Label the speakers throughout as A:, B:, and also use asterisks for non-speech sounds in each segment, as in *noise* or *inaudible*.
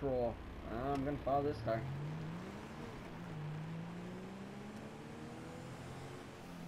A: Uh, I'm gonna follow this car.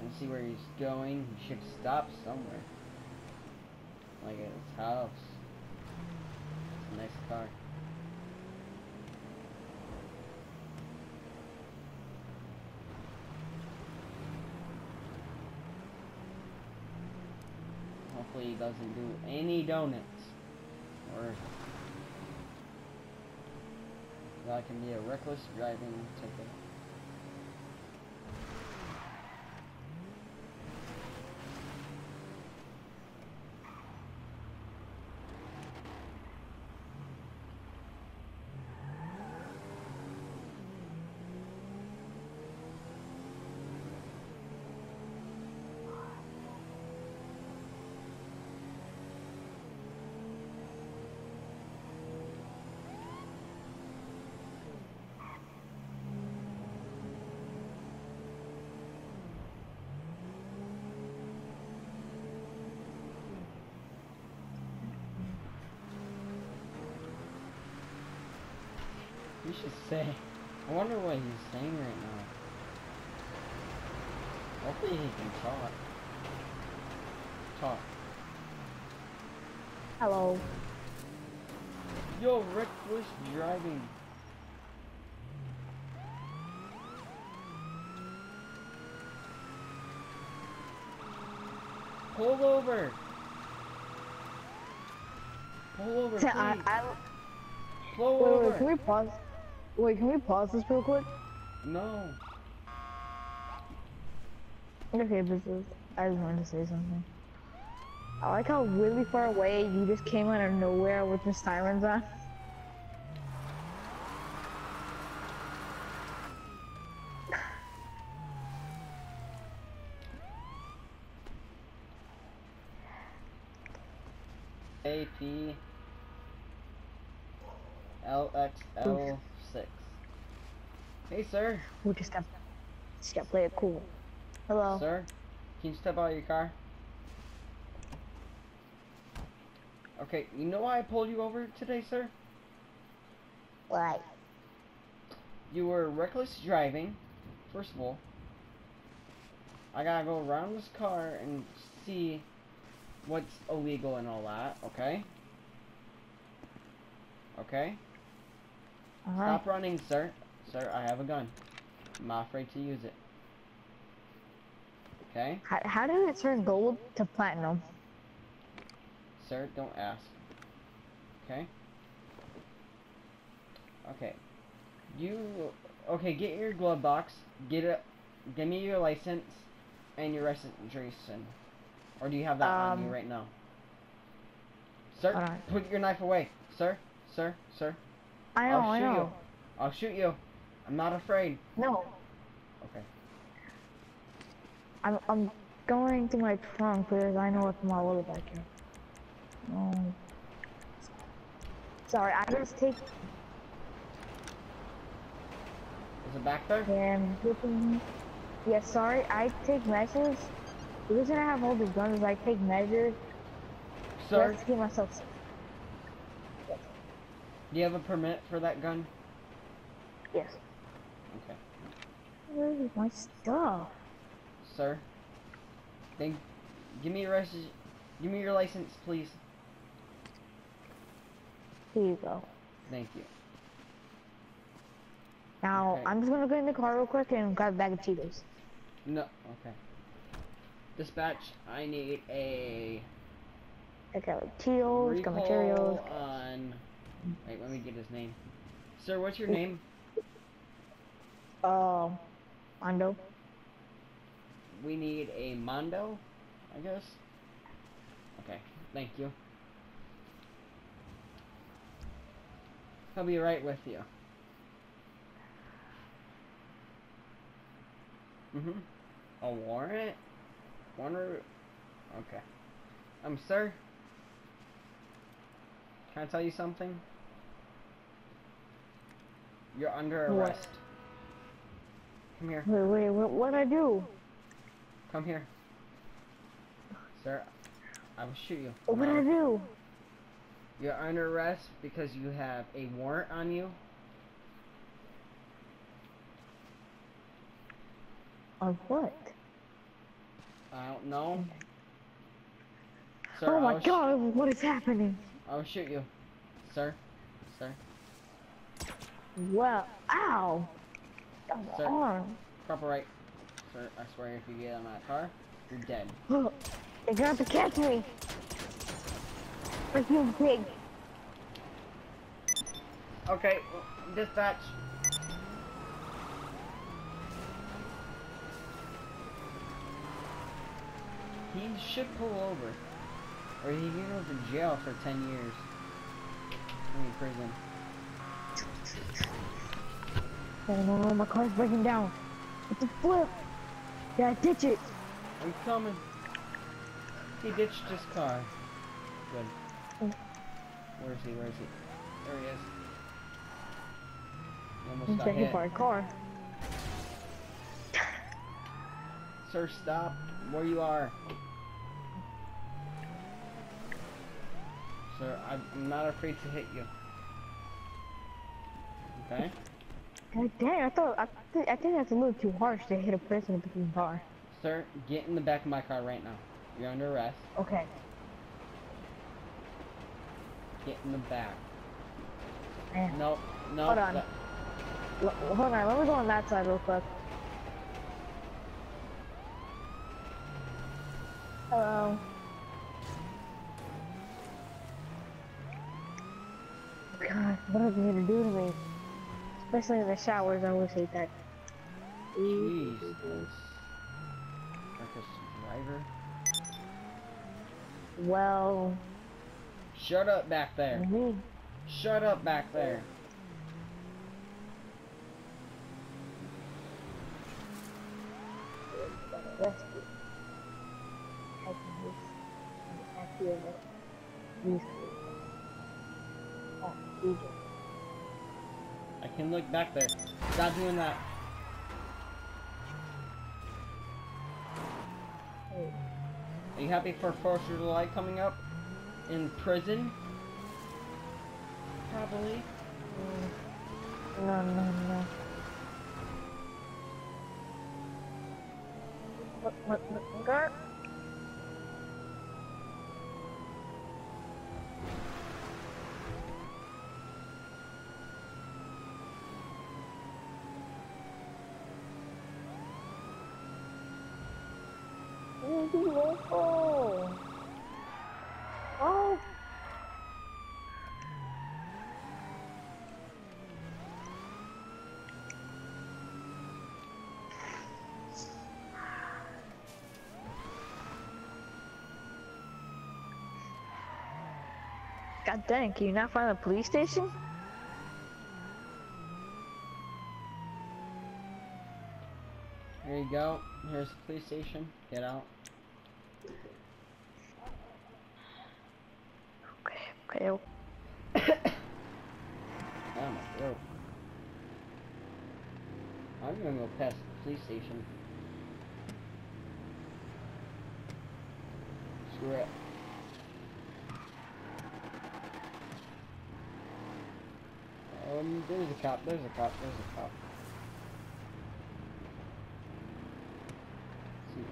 A: Let's see where he's going. He should stop somewhere. Like at his house. It's a nice car. Hopefully he doesn't do any donuts. Or that can be a reckless driving ticket. You should say. I wonder what he's saying right now. Hopefully he can talk. Talk.
B: Hello.
A: Yo, reckless driving. Pull over. Pull over, please.
B: I, I,
A: Pull
B: wait,
A: over.
B: wait, can we pause? Wait, can we pause this real quick?
A: No.
B: Okay, this is. I just wanted to say something. I like how really far away you just came out of nowhere with the sirens on.
A: A P L X L six. Hey, sir.
B: We just got, just got to play it cool. Hello.
A: Sir, can you step out of your car? Okay, you know why I pulled you over today, sir?
B: Why?
A: You were reckless driving, first of all. I gotta go around this car and see what's illegal and all that, okay? Okay? Stop running, sir. Sir, I have a gun. I'm not afraid to use it. Okay?
B: How, how did it turn gold to platinum?
A: Sir, don't ask. Okay? Okay. You okay, get your glove box, get it give me your license and your registration. Or do you have that on you
B: Um,
A: right now? Sir,
B: on.
A: put your knife away. Sir, sir, sir.
B: I know,
A: I'll
B: I
A: shoot you. I'll shoot you. I'm not afraid.
B: No,
A: Okay.
B: I'm, I'm going to my trunk because I know what's in my little back here. No. Sorry, I just take
A: Is it back there?
B: them. Yeah, sorry, I take measures. The reason I have all these guns is I take measures
A: Sir,
B: just to keep myself safe.
A: Do you have a permit for that gun?
B: Yes.
A: Okay.
B: Where is my stuff?
A: Sir, then give me your res- give me your license, please.
B: Here you go.
A: Thank you.
B: Now,
A: Okay.
B: I'm just gonna go in the car real quick and grab a bag of Cheetos.
A: No, okay. Dispatch, I need a
B: I got like Cheetos, got materials.
A: on. Wait, let me get his name. Sir, what's your name?
B: Uh, Mondo.
A: We need a Mondo, I guess. Okay, thank you. I'll be right with you. Mm-hmm. A warrant? Warrant? Okay. Um, sir? Can I tell you something? You're under
B: What?
A: arrest. Come here.
B: Wait, wait, what, what'd I do?
A: Come here. Sir, I will shoot you.
B: What did I do?
A: You're under arrest because you have a warrant on you.
B: Of what?
A: I don't know. Sir,
B: oh my god, what is happening?
A: I'll shoot you. Sir?
B: Well, ow! That
A: Sir.
B: arm.
A: Proper right. Sir, I swear if you get on that car, you're dead. *gasps*
B: They're going to catch me. Freaking pig.
A: Okay, dispatch. He should pull over. Or he can go to jail for 10 years. I mean, prison.
B: Oh no, no, my car's breaking down. It's a flip. Yeah, ditch it.
A: Are you coming? He ditched his car. Good. Oh. Where is he? Where is he? There he is. He almost
B: I'm
A: got
B: checking
A: hit.
B: for a car.
A: Sir, stop where you are. Sir, I'm I'm not afraid to hit you. Okay?
B: God dang, I thought, I, th I think that's a little too harsh to hit a person with a freaking car.
A: Sir, get in the back of my car right now. You're under arrest.
B: Okay.
A: Get in the back.
B: Man.
A: No, no.
B: Hold on. L hold on, let me go on that side real quick. Hello. God, what are they gonna do to me? Especially in the showers, I always hate that.
A: Jesus. Reckless driver.
B: Well,
A: Shut up back there.
B: me.
A: Shut up back there.
B: Rescue. Taking this. Happy of it. These Oh, DJ.
A: I can look back there. Stop doing that. Are you happy for Fourth of July coming up? In prison? Probably.
B: Mm. No, no, no. What, what, what, Gert? Oh, oh, God dang, can you not find the police station?
A: Here you go. Here's the police station. Get out.
B: Okay, okay.
A: Oh my throat. I'm gonna go past the police station. Screw it. Um, there's a cop, there's a cop, there's a cop.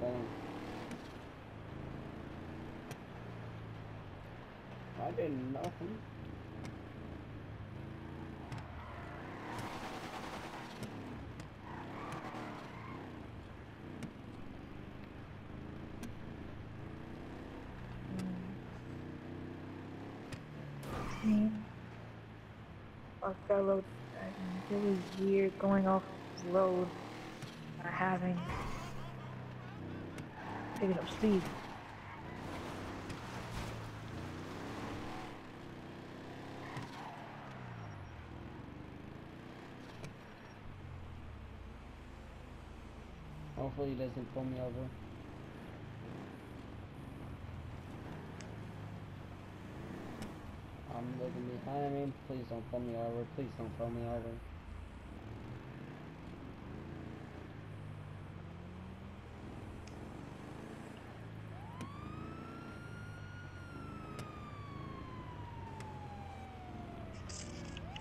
A: Phone. I did nothing.
B: Man. Our fellow uh, really weird going off this road, not having picking up speed.
A: Hopefully he doesn't pull me over. I'm looking behind me. Please don't pull me over. Please don't pull me over.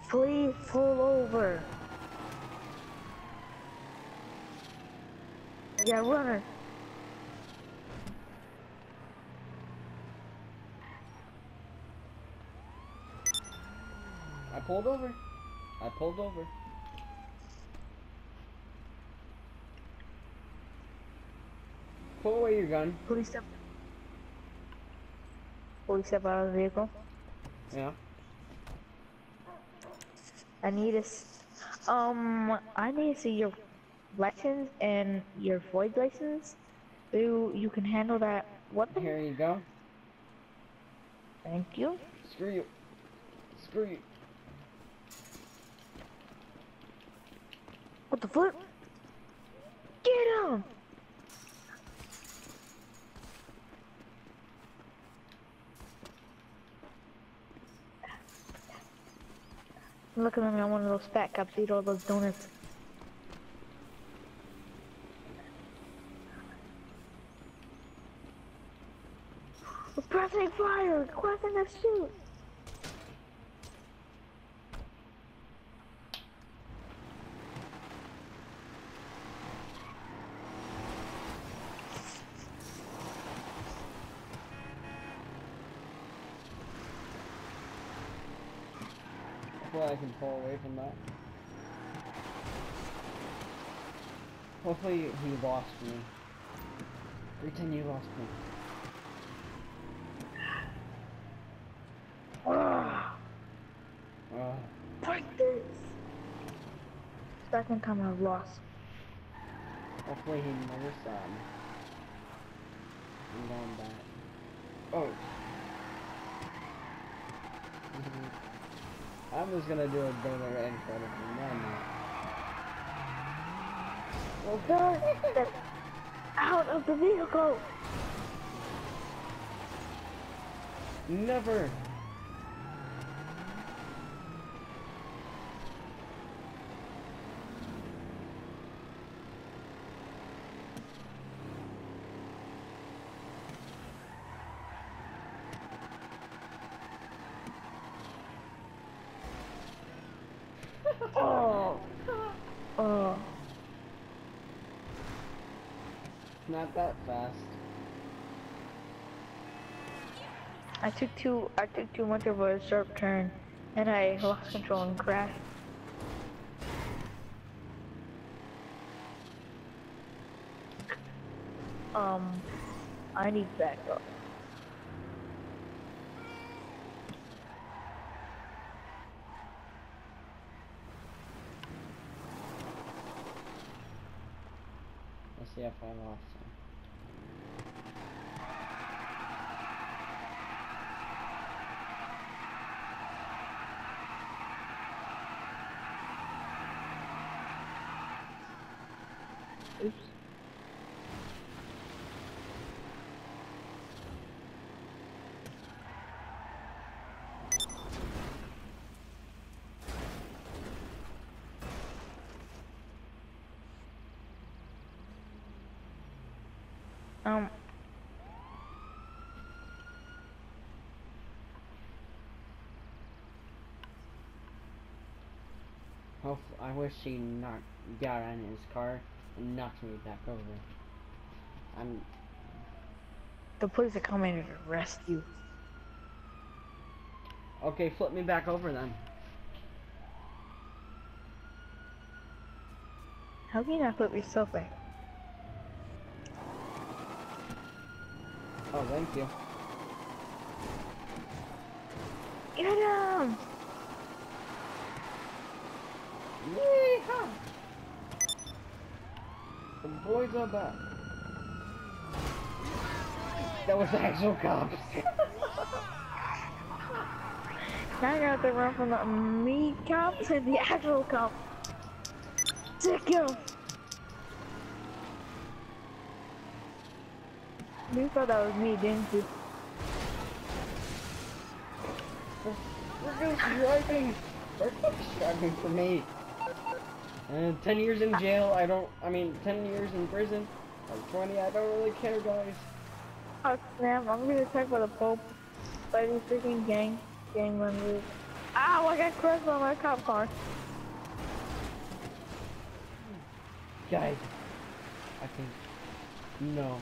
B: Please pull over. I a runner.
A: I pulled over. I pulled over. Pull away your gun.
B: Please step. Please step out of the vehicle.
A: Yeah.
B: I need to. Um, I need to see your license and your void license. You you can handle that weapon.
A: Here you go.
B: Thank you.
A: Screw you. Screw you.
B: The fuck? Get him! Look at me, I'm one of those fat cops eat all those donuts. We're pressing fire! Requesting a shoot!
A: Hopefully I can pull away from that. Hopefully he lost me. Pretend you lost me.
B: Ah,
A: Uh,
B: Take this! Second time I've lost.
A: hopefully he never saw me. I'm going back. Oh. I'm just gonna do a right in front of him. I'm not.
B: Well, out of the vehicle!
A: Never.
B: Oh. Oh.
A: Not that fast.
B: I took too I took too much of a sharp turn and I lost control and crashed. Um I need backup.
A: Let's see if I lost him.
B: Oops. Um
A: Hope I wish he knocked got on his car and knocked me back over. I'm
B: the police are coming to arrest you.
A: okay. Flip me back over then.
B: How can you not flip yourself back?
A: Oh, thank you.
B: Get him!
A: Yeehaw! The boys are back. That was the actual cops.
B: Now you have to run from the me cops and the actual cops. Take him! You thought that was me, didn't you?
A: Reduce driving. Reduce driving for me. And 10 years in jail, I don't, I mean, 10 years in prison, or 20, I don't really care, guys.
B: Oh snap, I'm gonna check for the Pope by these freaking gang gang members. Ow, I got crushed by my cop car.
A: Guys, I think no.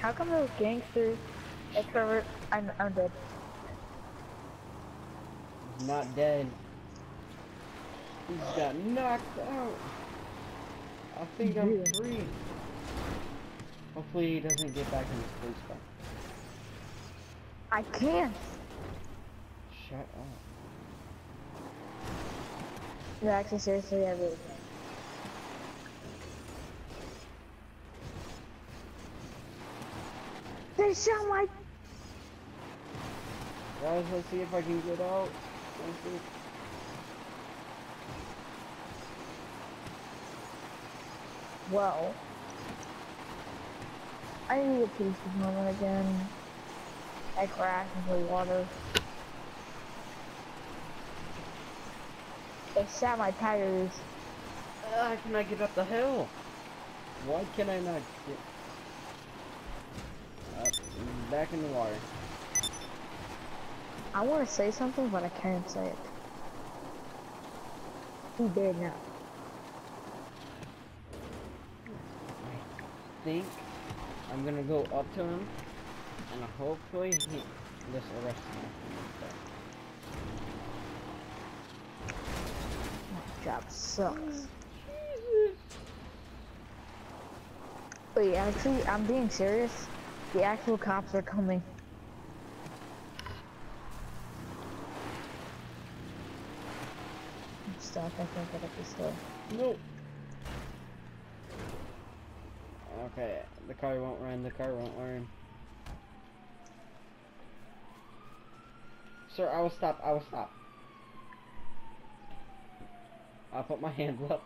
B: How come those gangsters, extrovert, I'm, I'm dead.
A: He's not dead. He's got knocked out. I think I'm free. Hopefully he doesn't get back in his police car.
B: I can't.
A: Shut up.
B: No, actually, seriously, I really can't. They shot my.
A: Guys, let's see if I can get out. Let's see.
B: Well. I need a piece of moment again. I crashed into the water. They shot my tires.
A: Ah, can I get up the hill? Why can I not get? Back in the water.
B: I want to say something, but I can't say it. He did now.
A: I think I'm gonna go up to him and hopefully he just arrest me.
B: My job sucks. Mm, Wait, actually, I'm being serious. The actual cops are coming. Stuck. I can't get up this hill.
A: No. Okay, the car won't run. The car won't run. Sir, I will stop. I will stop. I'll put my *laughs* hands up.